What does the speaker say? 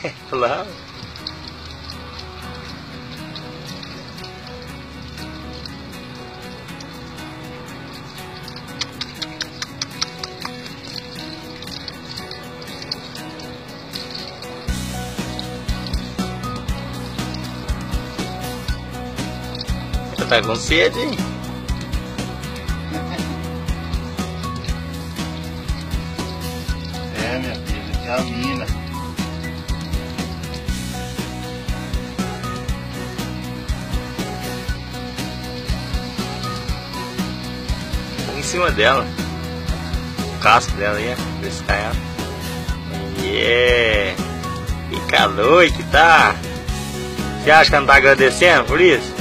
Lá. Tá com sede? É, minha filha, é a mina. Cima dela. O casco dela ó. Desse caiado. Yeah! Que calor que tá! Você acha que ela não tá agradecendo por isso?